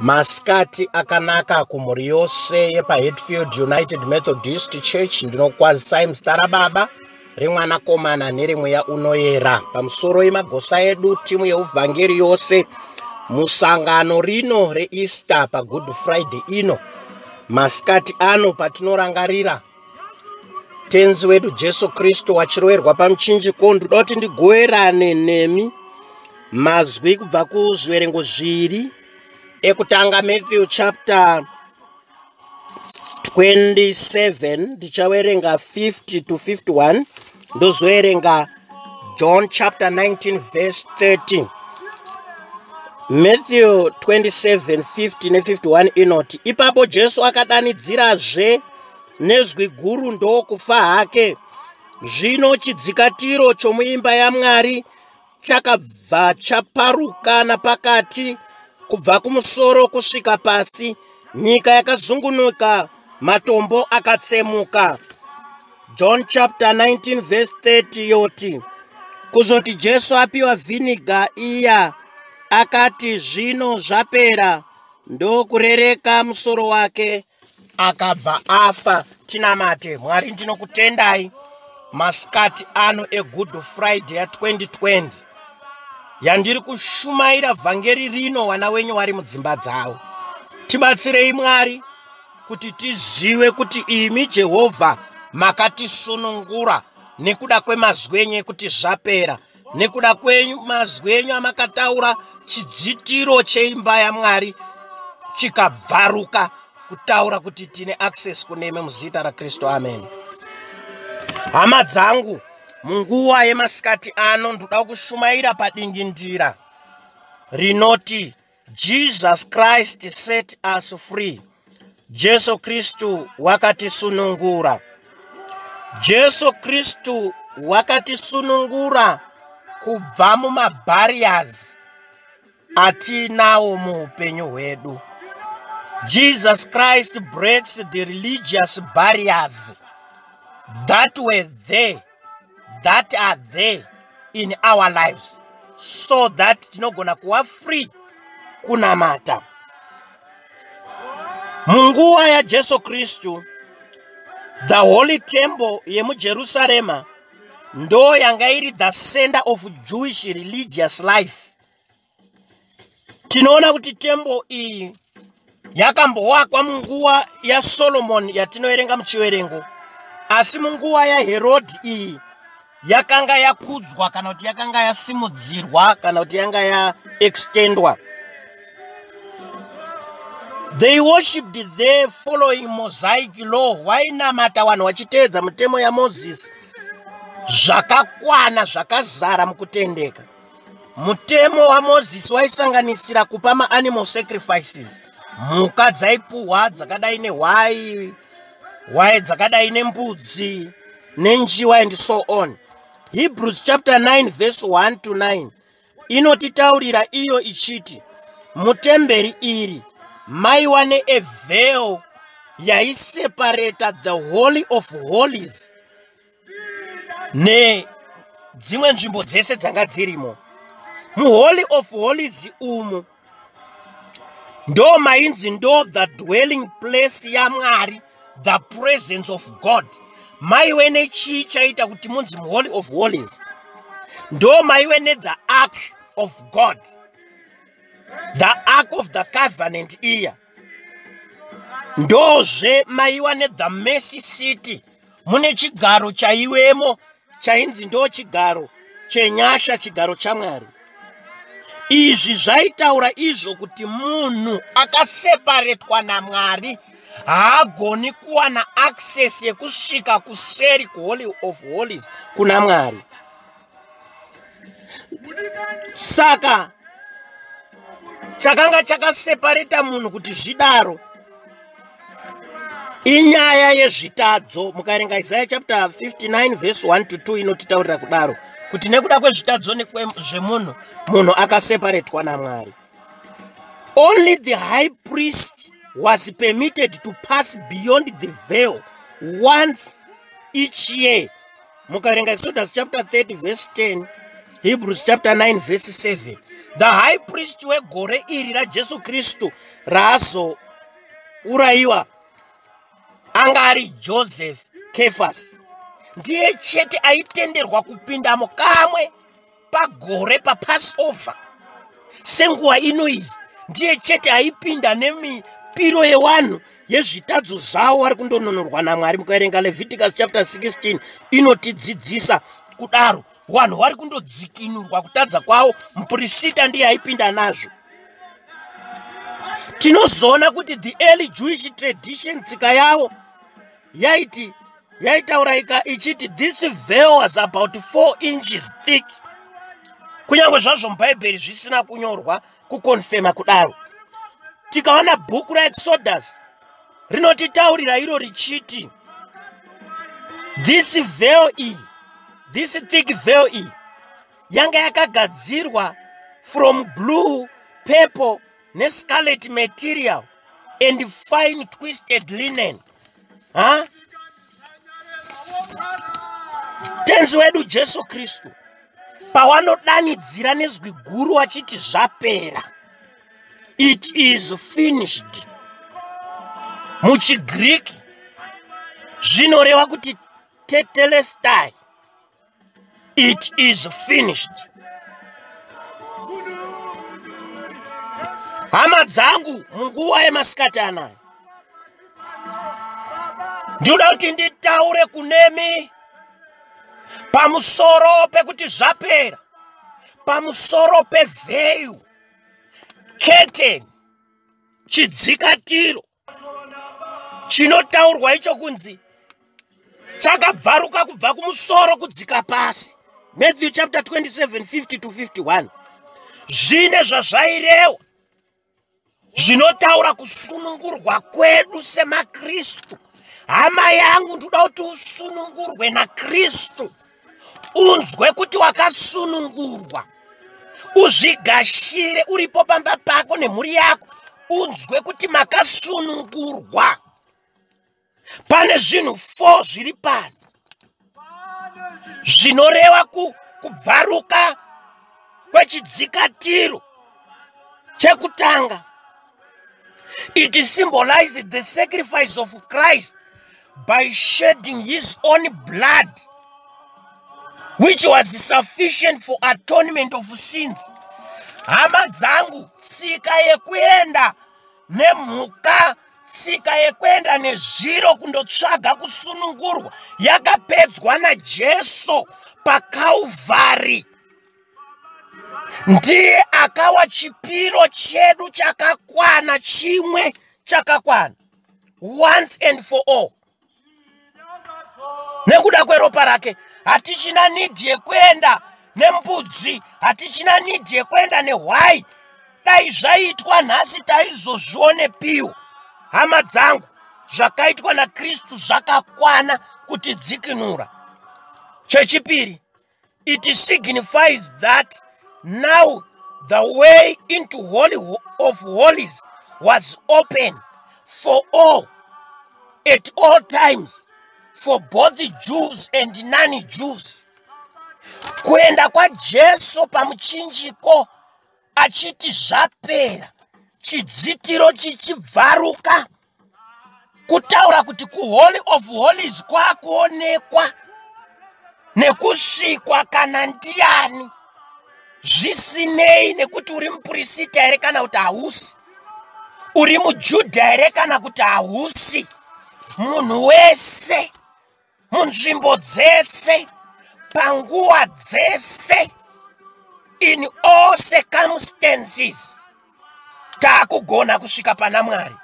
masikati akanaka kumhuri yose yepahetfield united methodist church. Ndinokwazisai muzita rababa remwanakomana nerimweya unoyera. Pamusoro yemagosa edu timu yeuvhangeri yose musangano rino reeaster pagood friday ino. Masikati ano patinorangarira. Tenzi wedu jesu kristu wachiroverwa pamuchinjiko ndoda kuti ndigoverane nemi mazwi kubva kuzviverengo zviri ekutanga matthew chapter 27 ndichaverenga 50 to 51 ndozoverenga john chapter 19 verse 30 matthew 27 50 ne51 inoti ipapo jesu akadanidzirazve nezwi guru ndokufa hake. Zvino chidzikatiro chomuimba yamwari chakabva chaparuka napakati kubva kumusoro kusvika pasi nyika yakazungunuka matombo akatsemuka. John chapter 19 verse 30 yoti kuzoti jesu apiwa vhiniga iya akati zvino zvapera ndokurereka musoro wake akabva afa. Tinamate mwari ndinokutendai masikati ano egood friday ya2020 yandiri kushumaira vhangeri rino wana wenyu wari mudzimba dzavo tibatsirei mwari kuti tizive kuti imi jehovha makatisunungura nekuda kwemazwi enyu ekuti zvapera nekuda kwemazwi enyu amakataura chidzitiro cheimba yamwari chikabvaruka kutaura kuti tine access kuneme muzita rakristu amen. Hama dzangu munguva yemasikati ano ndoda kushumaira padingindira rinoti jesus christ set us free. Jesu kristu wakatisunungura. Jesu kristu wakatisunungura kubva mumabharias atinawo muupenyu hwedu. Jesus christ breaks the religious barriers that were there that are there in our lives so that tinogona kuva free kunamata. Munguva yajesu kristu the holy temple yemujerusarema ndo yanga iri the center of jewish religious life. Tinoona kuti tembo iyi yakambowakwa munguva yasolomoni yatinoverenga muchiverengo asi munguva yaherodhi iyi yakanga yakudzwa kana kuti yakanga yasimudzirwa kana kuti yanga yaextendwa. They worshipped there following mosaic law. Wainamata vanhu vachiteedza mutemo yamozisi zvakakwana zvakazara mukutendeka. Mutemo wamozisi waisanganisira kupa maanimal sacrifices. Mhuka dzaipuhwa dzakadai nehwai hwai dzakadai nembudzi nenjiwa and so on hebrews chapter 9 verse 1 to 9 inotitaurira iyo ichiti mutemberi iri maiwa neevheo yaiseparata the holy of holies nedzimwe nzvimbo dzese dzanga dzirimo. Muholy of holies umu ndo mainzi ndo the dwelling place yamwari the presence of god maive nechii chaita kuti munzi muholy of holies. Ndo maive nethe ark of god. The ark of the covenant iya. Ndozve maiva nethe mercy city. Mune chigaro chaivemo chainzi ndo chigaro chenyasha chigaro chamwari izvi zvaitaura izvo kuti munhu akaseparetwa namwari haagoni kuwana access yekusvika kuseri kuholy of holies kuna mwari. Saka chakanga chakasepareta munhu kuti zvidaro. Inyaya yezvitadzo mukaerenga isaya chapter 59 verse 1 to 2 inotitaurira kudaro kuti nekuda kwezvitadzo nezvemunhu munhu akaseparetwa namwari. Only the high priest was permitted to pass beyond the veil once each year. Mukaerenga exodus chapter 30 verse 10 hebrews chapter 9 verse 7 the high priest wegore iri rajesu kristu raazourayiwa anga ari joseph kefas ndiye chete aitenderwa kupindamo kamwe pagore papassover senguva ino iyi ndiye chete aipinda nemipiro yevanhu yezvitadzo zvavo vari kundononorwa namwari mukaerenga leviticus chapter 16 inotidzidzisa kudaro. Vanhu vari kundodzikinurwa kutadza kwavo mupurisita ndiye aipinda nazvo. Tinozoona kuti the early jewish tradition tsika yavo yaiti yaitaura ichiti this veil was about four inches thick. Kunyange zvazvo mubhaibheri zvisina kunyorwa kukonfema kudaro tikaona bhuku raexodus rinotitaurira iro richiti this veil iyi this thick veil iyi yanga yakagadzirwa from blue purple nescarlet material and fine twisted linen. Ha? Tenzi wedu jesu kristu pawanodanidzira nezwi guru achiti zvapera it is finished. Muchigreek zvinoreva kuti tetelestai. It is finished. Hama dzangu munguva yemasikati anaya ndinoda kuti nditaure kunemi pamusoro pekuti zvapera pamusoro pevheyu keteni chidzikatiro chinotaurwa icho kunzi chakabvaruka kubva kumusoro kudzika pasi. Matthew chapter 27 50 to 51 zvine zvazvairehwa zvinotaura kusunungurwa kwedu semakristu. Hama yangu ndoda kuti usunungurwe nakristu. Unzwe kuti wakasunungurwa uzvigashire uripo pamba pako nemhuri yako. Unzwe kuti makasunungurwa. Pane zvinhu 4 zviri pano. Zvinoreva kubvaruka kwechidzikatiro chekutanga. It symbolizes the sacrifice of christ by shedding his own blood which was sufficient for atonement of sins. Hama dzangu tsika yekuenda nemhuka tsika yekuenda nezviro kundotsvaga kusunungurwa yakapedzwa najesu pakauvhari. Ndiye akawa chipiro chedu chakakwana chimwe chakakwana once and for all. Nekuda kweropa rake hatichina nidhi yekuenda nembudzi hatichina nidhi yekuenda nehwai. Dai zvaitwa nhasi taizozvione piwo hama dzangu zvakaitwa nakristu zvakakwana kutidzikinura chechipiri it signifies that now the way into holy of holies was open for all at all times for both jews and non jews kuenda kwajesu pamuchinjiko achiti zvapera chidzitiro chichibvaruka kutaura kuti kuholy of holies kwakuonekwa nekusvikwa kana ndiani. Zvisinei nekuti uri mupurisita here kana kuti hausi. Uri mujudha here kana kuti hausi. Munhu wese munzvimbo dzese panguva dzese in all circumstances taakugona kusvika pana mwari.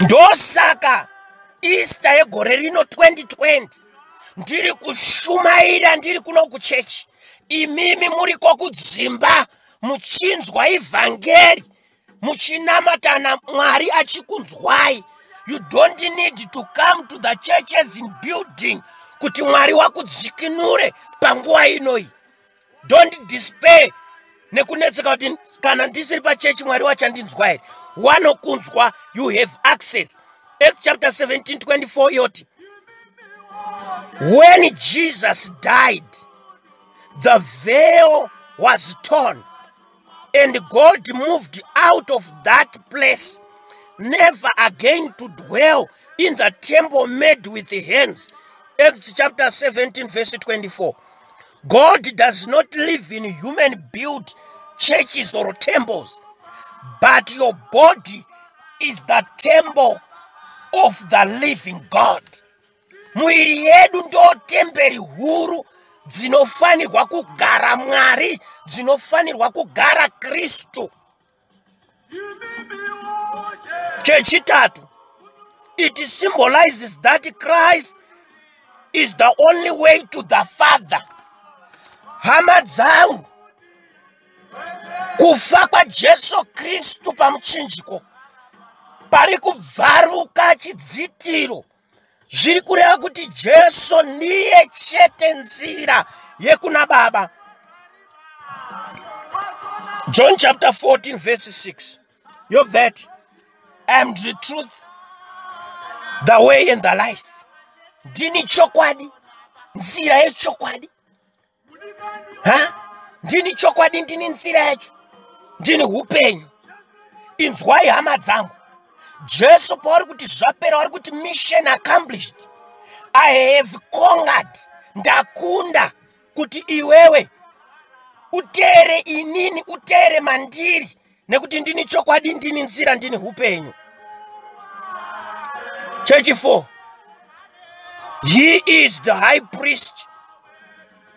Ndosaka easter yegore rino 2020 ndiri kushumaira ndiri kuno kuchechi. Imimi muriko kudzimba muchinzwa ivhangeri muchinamatana mwari achikunzwai you don't need to come to the churches in building kuti mwari wakudzikinure panguva inoi. Don't despair nekunetseka kuti kana ndisiri pachechi mwari wachandinzwa here. Wanokunzwa you have access. Acts chapter 17 24 yoti when jesus died the veil was torn and god moved out of that place never again to dwell in the temple made with the hands. Acts chapter 17 verse 24 god does not live in human built churches or temples but your body is the temple of the living god. Mwiri yedu ndo temberi huru dzinofanirwa kugara mwari dzinofanirwa kugara kristu chechitatu it symbolizes that christ is the only way to the father. Hama dzangu kufa kwajesu kristu pamuchinjiko pari kubvaruka chidzitiro. Zviri kureva kuti jesu ndiye chete nzira yekuna baba. John chapter 14 verse 6 yo that am the truth the way and the life ndini chokwadi nzira yechokwadi ha? Ndini chokwadi ndini nzira yacho. Ndini upenyu inzwai hama dzangu. Jesu pauri kuti zvapera vari kuti mission accomplished. I have conquered. Ndakunda kuti iwewe uteere inini uteere mandiri. Nekuti ndini chokwadi ndini nzira ndini upenyu chechi 4 he is the high priest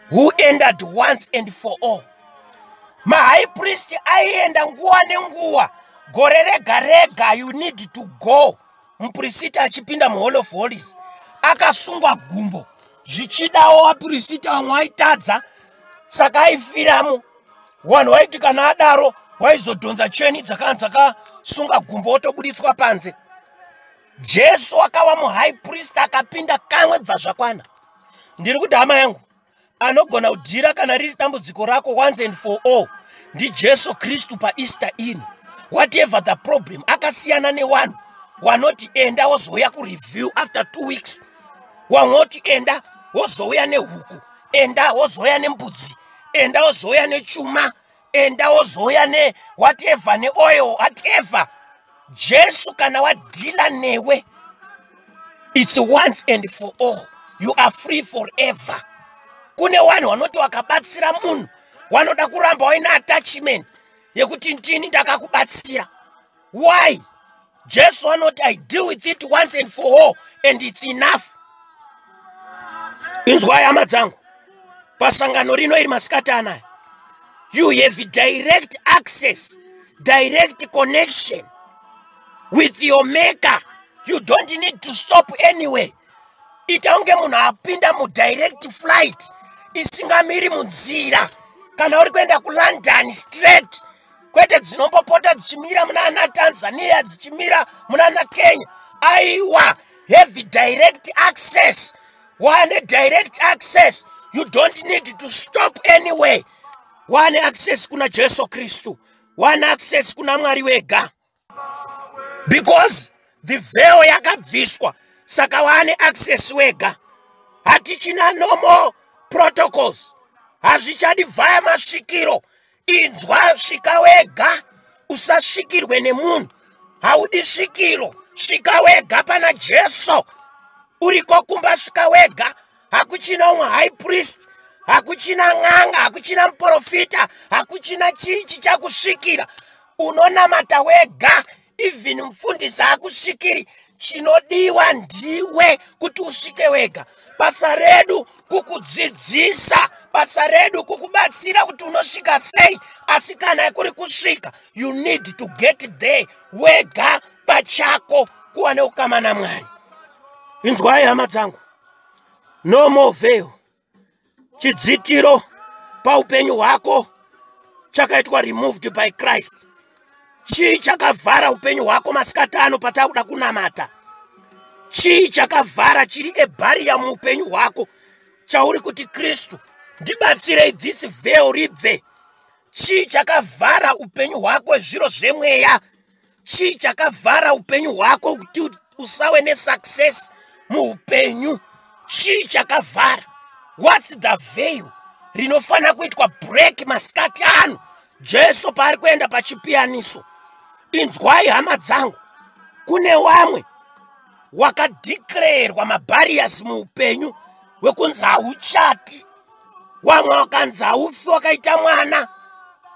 who ended once and for all. Mahigh priest aienda nguva nenguva. Gore rega rega you need to go. Mupurisita achipinda muhall of holies. Akasungwa gumbo. Zvichidawo vapurisita vamwe vaitadza. Saka aifiramo vanhu vaiti kana adaro waizodhonza cheni dzakanga dzakasunga gumbo otobuditswa panze jesu akava muhigh priest akapinda kamwe bva zvakwana ndiri kuti hama yangu anogona kudhira kana riri dambudziko rako once and for all ndijesu kristu paeaster inn whatever the problem akasiyana newanhu wanoti enda wozouya kureview after two weeks. Wamwoti enda wozouya nehuku enda wozouya nembudzi enda wozouya nechuma enda wozouya newhatever neoil whatever jesu kana wadhila newe its once and for all. You are free forever. Kune vanhu vanoti wakabatsira munhu wanoda kuramba waine attachment yekuti ndini ndakakubatsira. Why? Jesu anoti i deal with it once and for all and its enough. Inzwai hama dzangu pasangano rino iri masikati anaya you have direct access direct connection with your maker you don't need to stop anyway ita unge munhu apinda mudirect flight isingamiri munzira. Kana uri kuenda kulondon straight kwete dzinombopota dzichimira muna ana tanzania dzichimira muna ana kenya. Aiwa have direct access. Wane direct access you don't need to stop anyway wane access kuna jesu kristu. Wane access kuna mwari wega because the veil yakabviswa. Saka wane access wega. Hatichina nomo protocols. Hazvichadi vhaya masvikiro. Inzwa svika wega usasvikirwe nemunhu. Haudi svikiro svika wega pana jesu. Uriko kumba svika wega? Hakuchina umwe high priest hakuchina n'anga hakuchina muprofita hakuchina chii chichakusvikira unonamata wega even mufundisi hakusvikiri chinodiwa ndiwe kuti usvike wega. Basa redu kukudzidzisa basa redu kukubatsira kuti unosvika sei asi kana kuri kusvika you need to get there wega pachako kuva neukama namwari. Inzwai hama dzangu. No more veil. Chidzitiro paupenyu hwako chakaitwa removed by christ chii chakavhara upenyu hwako masikati ano patakuda kunamata? Chii chakavhara chiri ebhariya muupenyu hwako chauri kuti kristu ndibatsirei this veil ribve? Chii chakavhara upenyu hwako zviro zvemweya? Chii chakavhara upenyu hwako kuti usave nesuccess muupenyu? Chii chakavhara? Whats the veil rinofanira kuitwa break masikati ano jesu paari kuenda pachipiyaniso inzwai hama dzangu. Kune wamwe wakadhikirerwa mabhariyasi muupenyu wekunzi hauchati. Wamwe wakanzi haufi wakaita mwana.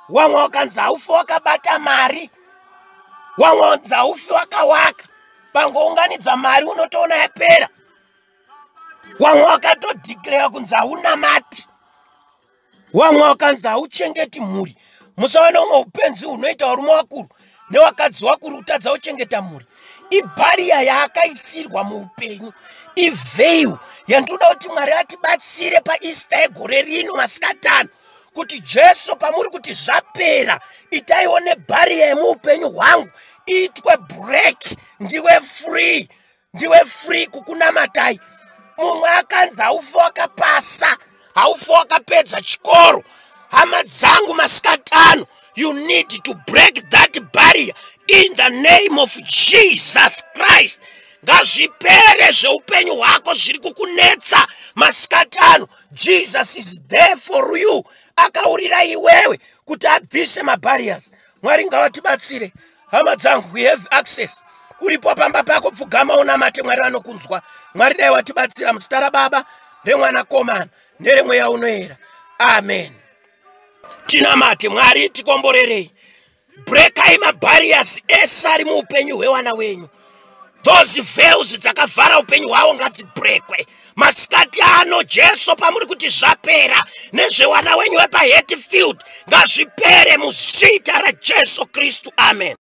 Wamwe wakanzi haufi wakabata mari. Wamwe wanzi haufi wakawaka. Pangounganidza mari unotoona yapera. Wamwe wakatodhikirera kunzi haunamati wamwe wakanzi hauchengeti mhuri. Musaona umwe upenzi hunoita varume vakuru newakadzi wakuru kutadza kuchengeta mhuri. Ibhariya yaakaisirwa muupenyu ivheu yandinoda kuti mwari atibatsire paista egore rino masikatano kuti jesu pamuri kuti zvapera itaiwo nebhariya yemuupenyu hwangu iitwe break ndiwe free ndiwe free kukunamatai. Mumwe akanzi haufi wakapasa haufi wakapedza chikoro hama dzangu masikatano you need to break that barrier in the name of jesus christ. Ngazvipere zveupenyu hwako zviri kukunetsa masikati ano jesus is there for you. Akaurira iwewe kuti abvise mabariers mwari ngavatibatsire hama dzangu we have access. Uripo pamba pako pfugama unamate mwari anokunzwa. Mwari dai watibatsira muzita rababa remwanakomana neremweya unoera amen tinamate mwari tikomborerei. Brekai mabariers ese ari muupenyu hwewana wenyu. Those veils dzakavhara upenyu hwavo ngadzibrekwe. Masikati ano jesu pamuri kuti zvapera nezvewana wenyu wepahetfield ngazvipere muzita rajesu kristu. Amen